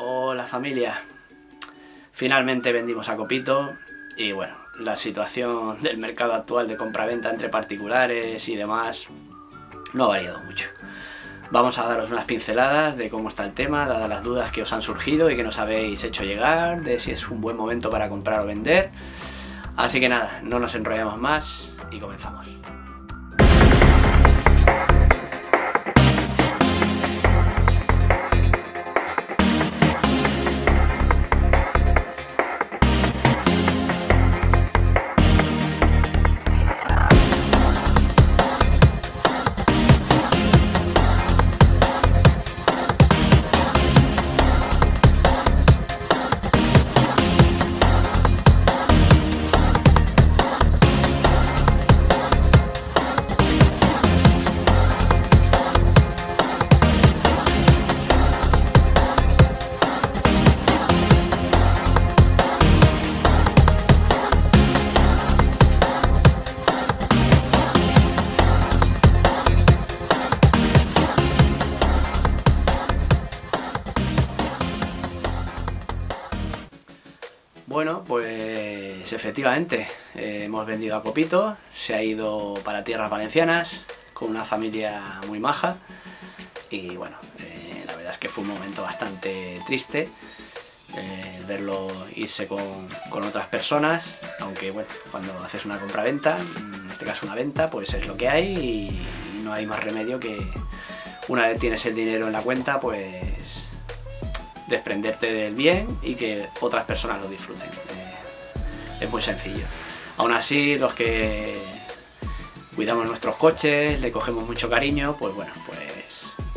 Hola familia. Finalmente vendimos a Copito y bueno, la situación del mercado actual de compraventa entre particulares y demás no ha variado mucho. Vamos a daros unas pinceladas de cómo está el tema, dadas las dudas que os han surgido y que nos habéis hecho llegar, de si es un buen momento para comprar o vender. Así que nada, no nos enrollamos más y comenzamos. Efectivamente, eh, hemos vendido a Copito, se ha ido para tierras valencianas con una familia muy maja y bueno, eh, la verdad es que fue un momento bastante triste eh, verlo irse con, con, otras personas, aunque bueno, cuando haces una compra-venta, en este caso una venta, pues es lo que hay y no hay más remedio que una vez tienes el dinero en la cuenta, pues desprenderte del bien y que otras personas lo disfruten. Es muy sencillo. Aún así, los que cuidamos nuestros coches, le cogemos mucho cariño, pues bueno, pues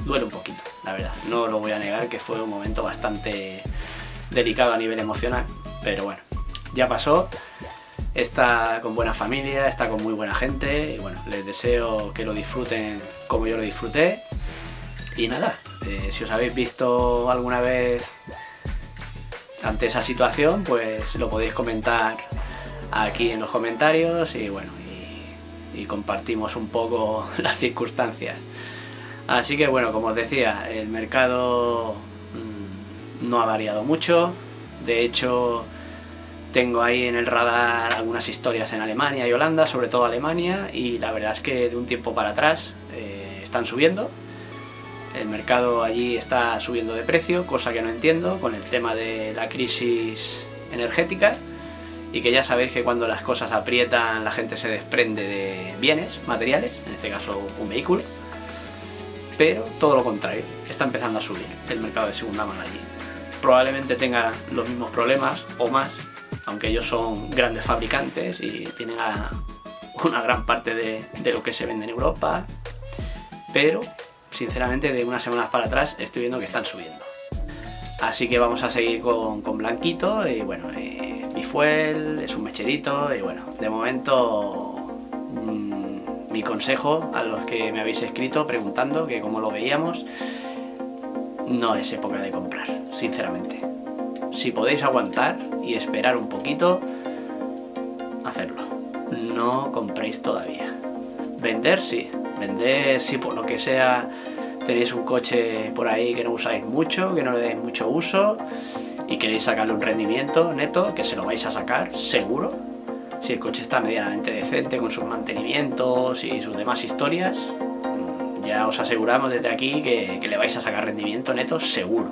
duele un poquito, la verdad. No lo voy a negar que fue un momento bastante delicado a nivel emocional, pero bueno, ya pasó. Está con buena familia, está con muy buena gente y bueno, les deseo que lo disfruten como yo lo disfruté. Y nada, eh, si os habéis visto alguna vez ante esa situación, pues lo podéis comentar aquí en los comentarios y bueno, y, compartimos un poco las circunstancias. Así que bueno, como os decía, el mercado mmm, no ha variado mucho. De hecho, tengo ahí en el radar algunas historias en Alemania y Holanda, sobre todo Alemania, y la verdad es que de un tiempo para atrás eh, están subiendo el mercado allí está subiendo de precio, cosa que no entiendo con el tema de la crisis energética y que ya sabéis que cuando las cosas aprietan la gente se desprende de bienes materiales, en este caso un vehículo, pero todo lo contrario, está empezando a subir el mercado de segunda mano allí. Probablemente tenga los mismos problemas o más, aunque ellos son grandes fabricantes y tienen una gran parte de, de lo que se vende en Europa, pero sinceramente de unas semanas para atrás estoy viendo que están subiendo. Así que vamos a seguir con, con Blanquito y bueno, eh, Es un mecherito y bueno, de momento mmm, mi consejo a los que me habéis escrito preguntando que cómo lo veíamos, no es época de comprar, sinceramente. Si podéis aguantar y esperar un poquito, hacerlo. No compréis todavía. Vender sí, vender si por lo que sea tenéis un coche por ahí que no usáis mucho, que no le deis mucho uso y queréis sacarle un rendimiento neto, que se lo vais a sacar, seguro. Si el coche está medianamente decente con sus mantenimientos y sus demás historias, ya os aseguramos desde aquí que, que le vais a sacar rendimiento neto seguro.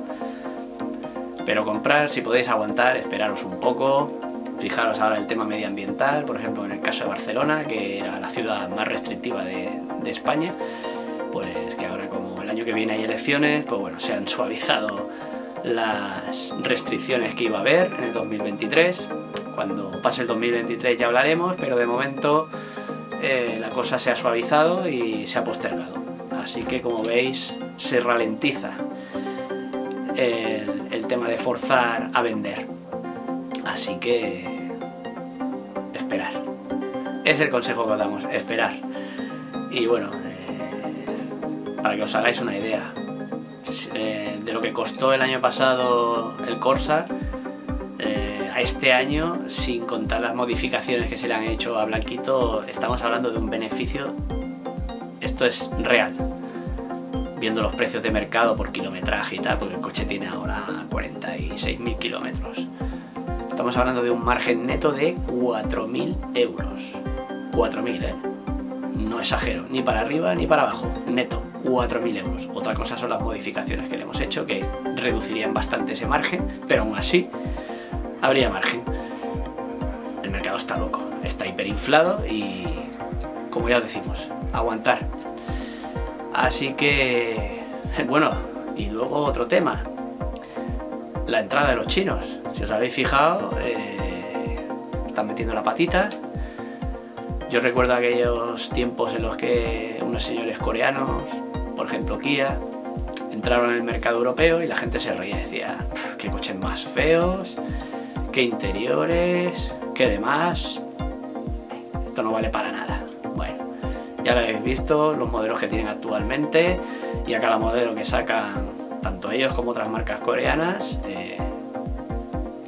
Pero comprar, si podéis aguantar, esperaros un poco, Fijaros ahora el tema medioambiental, por ejemplo en el caso de Barcelona, que era la ciudad más restrictiva de, de, España, pues que ahora como el año que viene hay elecciones, pues bueno, se han suavizado las restricciones que iba a haber en el 2023. Cuando pase el 2023 ya hablaremos, pero de momento eh, la cosa se ha suavizado y se ha postergado. Así que como veis se ralentiza el, tema de forzar a vender. Así que esperar. Es el consejo que os damos, esperar. Y bueno, eh, para que os hagáis una idea eh, de lo que costó el año pasado el Corsa, eh, a este año, sin contar las modificaciones que se le han hecho a Blanquito, estamos hablando de un beneficio, esto es real, viendo los precios de mercado por kilometraje y tal, porque el coche tiene ahora 46.000 kilómetros. Estamos hablando de un margen neto de 4.000 euros. 4.000, ¿eh? No exagero, ni para arriba ni para abajo, neto, 4.000 euros. Otra cosa son las modificaciones que le hemos hecho, que reducirían bastante ese margen, pero aún así habría margen. El mercado está loco, está hiperinflado y, como ya decimos, aguantar. Así que, bueno, y luego otro tema, la entrada de los chinos. Si os habéis fijado, eh, están metiendo la patita. Yo recuerdo aquellos tiempos en los que unos señores coreanos, por ejemplo Kia, entraron en el mercado europeo y la gente se reía y decía, qué coches más feos, qué interiores, qué demás, esto no vale para nada. Bueno, ya lo habéis visto, los modelos que tienen actualmente y a cada modelo que sacan tanto ellos como otras marcas coreanas eh,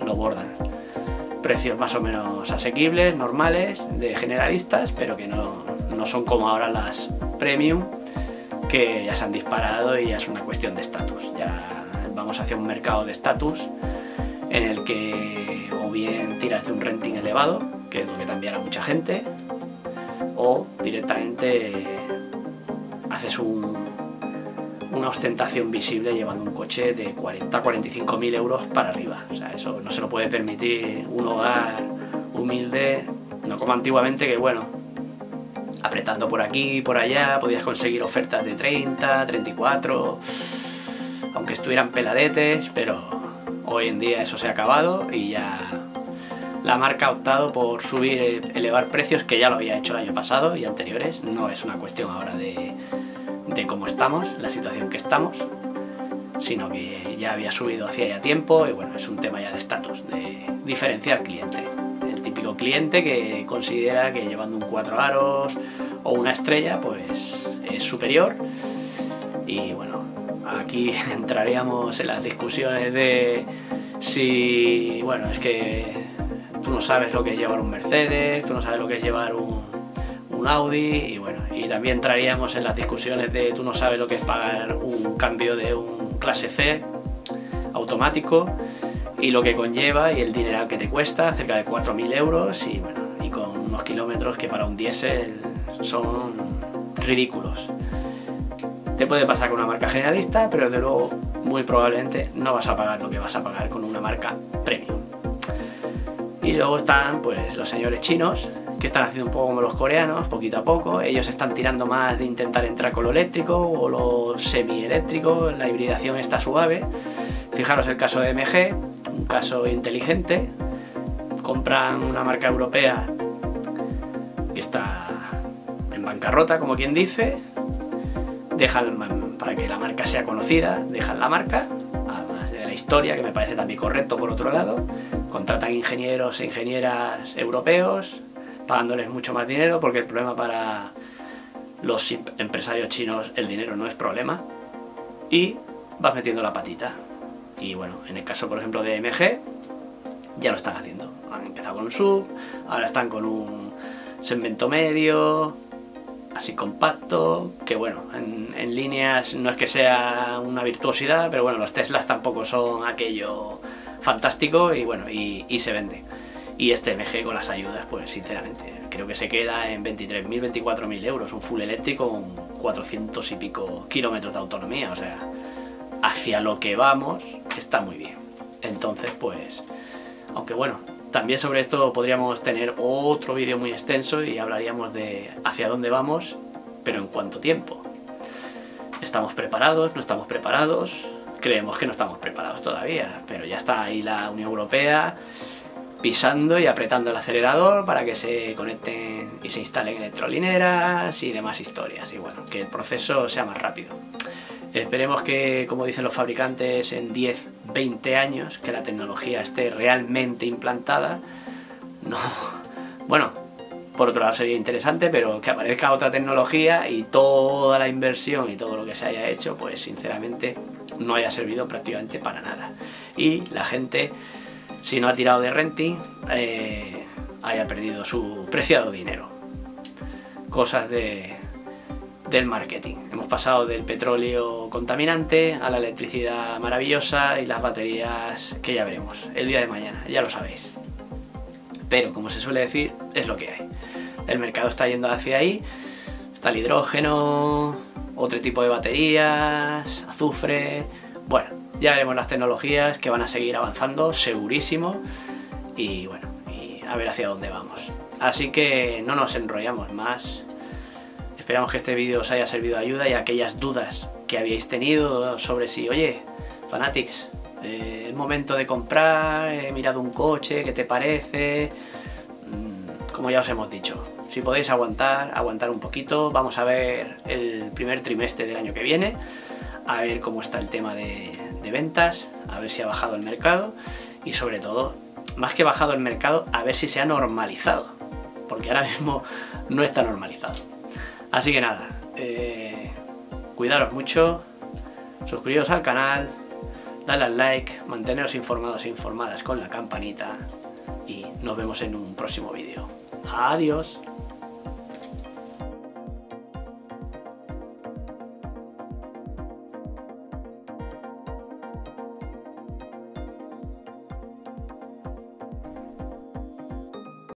lo bordan. Precios más o menos asequibles, normales, de generalistas, pero que no, no son como ahora las premium, que ya se han disparado y ya es una cuestión de estatus. Ya vamos hacia un mercado de estatus en el que o bien tiras de un renting elevado, que es lo que también a mucha gente, o directamente haces un, una ostentación visible llevando un coche de 40-45 mil euros para arriba. O sea, eso no se lo puede permitir un hogar humilde, no como antiguamente que bueno, apretando por aquí y por allá podías conseguir ofertas de 30, 34, aunque estuvieran peladetes, pero hoy en día eso se ha acabado y ya la marca ha optado por subir, elevar precios que ya lo había hecho el año pasado y anteriores, no es una cuestión ahora de de cómo estamos, la situación que estamos, sino que ya había subido hacía ya tiempo y bueno, es un tema ya de estatus, de diferenciar cliente. El típico cliente que considera que llevando un cuatro aros o una estrella pues es superior y bueno, aquí entraríamos en las discusiones de si, bueno, es que tú no sabes lo que es llevar un Mercedes, tú no sabes lo que es llevar un, un Audi y bueno, y también entraríamos en las discusiones de tú no sabes lo que es pagar un cambio de un clase C automático y lo que conlleva y el dineral que te cuesta, cerca de 4.000 euros y bueno, y con unos kilómetros que para un diésel son ridículos. Te puede pasar con una marca generalista, pero de luego muy probablemente no vas a pagar lo que vas a pagar con una marca premium. Y luego están pues los señores chinos que están haciendo un poco como los coreanos, poquito a poco. Ellos están tirando más de intentar entrar con lo eléctrico o lo semieléctrico, la hibridación está suave. Fijaros el caso de MG, un caso inteligente. Compran una marca europea que está en bancarrota, como quien dice. Dejan para que la marca sea conocida, dejan la marca, además de la historia, que me parece también correcto por otro lado. Contratan ingenieros e ingenieras europeos, pagándoles mucho más dinero porque el problema para los empresarios chinos el dinero no es problema y vas metiendo la patita. Y bueno, en el caso por ejemplo de MG ya lo están haciendo. Han empezado con un sub, ahora están con un segmento medio así compacto que bueno, en, líneas no es que sea una virtuosidad pero bueno, los Teslas tampoco son aquello fantástico y bueno, y se vende y este MG con las ayudas, pues sinceramente, creo que se queda en 23.000, 24.000 euros, un full eléctrico con 400 y pico kilómetros de autonomía, o sea, hacia lo que vamos está muy bien. Entonces, pues, aunque bueno, también sobre esto podríamos tener otro vídeo muy extenso y hablaríamos de hacia dónde vamos, pero en cuánto tiempo. ¿Estamos preparados? ¿No estamos preparados? Creemos que no estamos preparados todavía, pero ya está ahí la Unión Europea pisando y apretando el acelerador para que se conecten y se instalen electrolineras y demás historias. Y bueno, que el proceso sea más rápido. Esperemos que, como dicen los fabricantes, en 10, 20 años, que la tecnología esté realmente implantada. No, bueno, por otro lado sería interesante, pero que aparezca otra tecnología y toda la inversión y todo lo que se haya hecho, pues sinceramente no haya servido prácticamente para nada. Y la gente si no ha tirado de renting, eh, haya perdido su preciado dinero. Cosas de, del marketing. Hemos pasado del petróleo contaminante a la electricidad maravillosa y las baterías que ya veremos el día de mañana, ya lo sabéis. Pero como se suele decir, es lo que hay. El mercado está yendo hacia ahí, está el hidrógeno, otro tipo de baterías, azufre, ya veremos las tecnologías que van a seguir avanzando, segurísimo, y bueno, a ver hacia dónde vamos. Así que no nos enrollamos más, Esperamos que este vídeo os haya servido de ayuda y aquellas dudas que habíais tenido sobre si, oye, Fanatics, eh, es momento de comprar, he mirado un coche, ¿qué te parece? Mm, como ya os hemos dicho, si podéis aguantar, aguantar un poquito, vamos a ver el primer trimestre del año que viene, a ver cómo está el tema de, de ventas, a ver si ha bajado el mercado y sobre todo, más que bajado el mercado, a ver si se ha normalizado, porque ahora mismo no está normalizado. Así que nada, eh, cuidaros mucho, suscribiros al canal, dale al like, manteneros informados e informadas con la campanita y nos vemos en un próximo vídeo. Adiós.